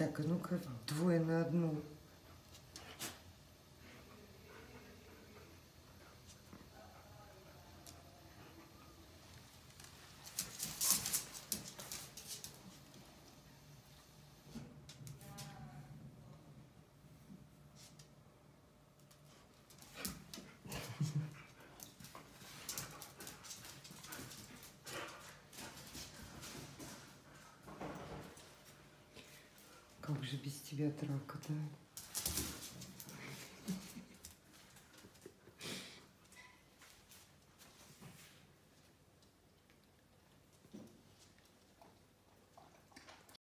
Так, а ну-ка, двое на одну. Как же без тебя драка, да?